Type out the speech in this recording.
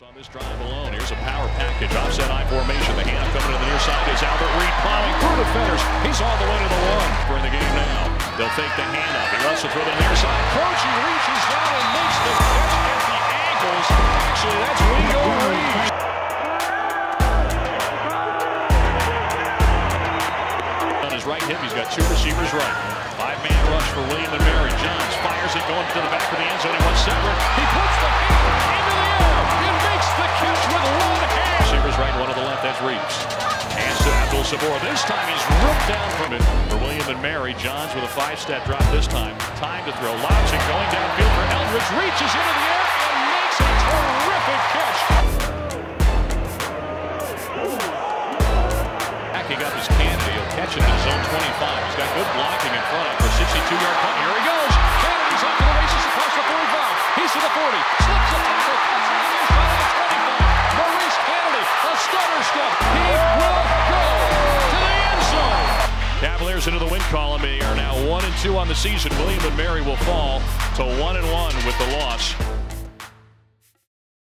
On this drive alone. Here's a power package, offset I formation. The hand coming to the near side is Albert Reid plowing through defenders. He's all the way to the one. For in the game now. They'll fake the hand up. He wants to throw the near side. Croce reaches down and makes the catch at the ankles. Actually, that's Ringo Reed. On his right hip, he's got two receivers right. Five-man rush for William and Mary. Johns fires it going to the back of the end zone. Left. Hands to Abdul Sabor. This time he's ripped down from it for William and Mary. Johns with a five-step drop this time. Time to throw. Launching going downfield for Eldridge. Reaches into the air and makes a terrific catch. Backing up his Canady. He'll catch it in zone 25. He's got good blocking in front of him for 62-yard punt. Here he goes. Canady's off to the races across the 45. He's to the 40. Into the win column. They are now 1 and 2 on the season. William and Mary will fall to 1 and 1 with the loss.